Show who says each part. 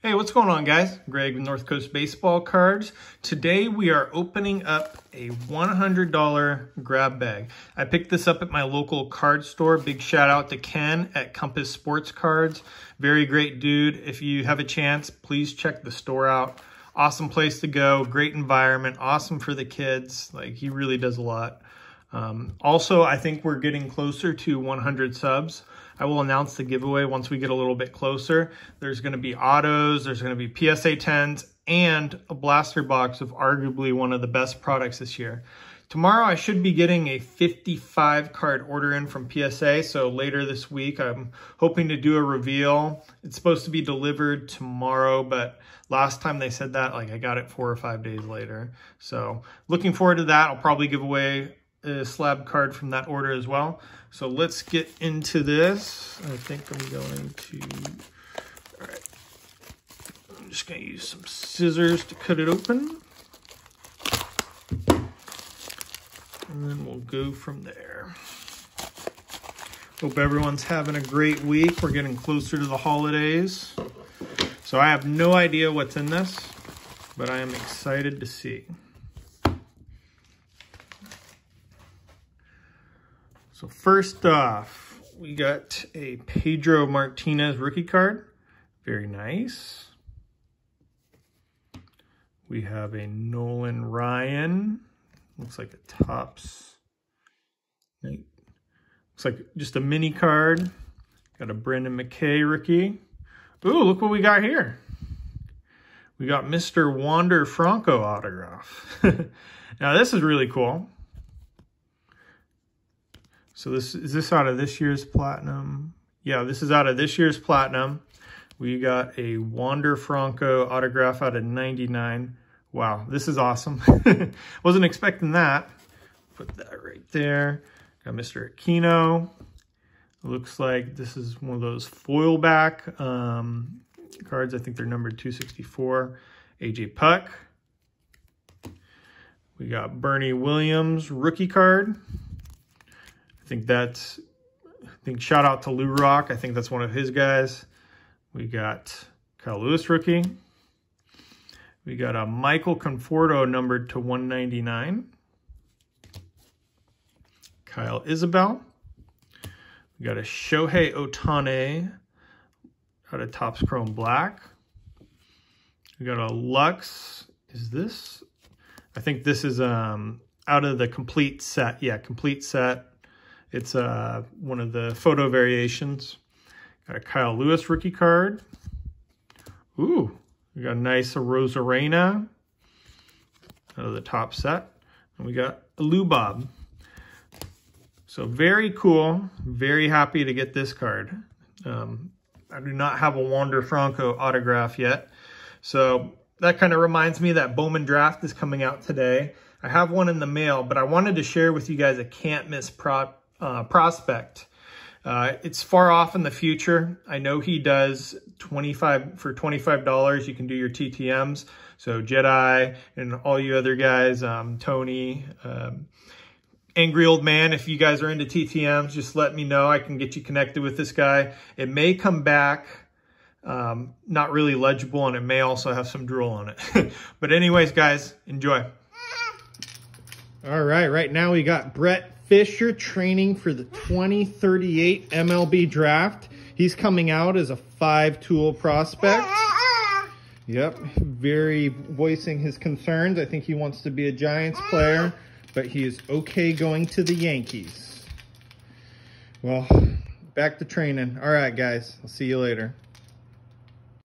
Speaker 1: Hey, what's going on guys? Greg with North Coast Baseball Cards. Today we are opening up a $100 grab bag. I picked this up at my local card store. Big shout out to Ken at Compass Sports Cards. Very great dude. If you have a chance, please check the store out. Awesome place to go, great environment, awesome for the kids. Like he really does a lot. Um, also, I think we're getting closer to 100 subs. I will announce the giveaway once we get a little bit closer. There's going to be autos, there's going to be PSA 10s, and a blaster box of arguably one of the best products this year. Tomorrow I should be getting a 55 card order in from PSA, so later this week I'm hoping to do a reveal. It's supposed to be delivered tomorrow, but last time they said that, like I got it four or five days later. So looking forward to that. I'll probably give away a slab card from that order as well. So let's get into this. I think I'm going to, all right. I'm just gonna use some scissors to cut it open. And then we'll go from there. Hope everyone's having a great week. We're getting closer to the holidays. So I have no idea what's in this, but I am excited to see. So first off, we got a Pedro Martinez rookie card. Very nice. We have a Nolan Ryan. Looks like a Topps. Looks like just a mini card. Got a Brendan McKay rookie. Ooh, look what we got here. We got Mr. Wander Franco autograph. now this is really cool. So this is this out of this year's platinum? Yeah, this is out of this year's platinum. We got a Wander Franco autograph out of 99. Wow, this is awesome. Wasn't expecting that. Put that right there. Got Mr. Aquino. Looks like this is one of those foil back um, cards. I think they're numbered 264. AJ Puk. We got Bernie Williams rookie card. I think that's, I think shout out to Lou Rock. I think that's one of his guys. We got Kyle Lewis rookie. We got a Michael Conforto numbered to 199. Kyle Isbel. We got a Shohei Ohtani out of Topps Chrome Black. We got a Lux. Is this? I think this is um out of the complete set. Yeah, complete set. It's uh, one of the photo variations. Got a Kyle Lewis rookie card. Ooh, we got a nice Arozarena out of the Topps set. And we got a Lou Bob. So very cool. Very happy to get this card. Um, I do not have a Wander Franco autograph yet. So that kind of reminds me that Bowman Draft is coming out today. I have one in the mail, but I wanted to share with you guys a can't miss prop uh, prospect. Uh, it's far off in the future. I know he does 25 for $25. You can do your TTMs. So Jedi and all you other guys, um, Tony, um, Angry Old Man, if you guys are into TTMs, just let me know. I can get you connected with this guy. It may come back um, not really legible and it may also have some drool on it. but anyways, guys, enjoy. All right, right now we got Brett Fisher training for the 2038 MLB draft. He's coming out as a five-tool prospect. Yep, very voicing his concerns. I think he wants to be a Giants player, but he is okay going to the Yankees. Well, back to training. All right, guys. I'll see you later.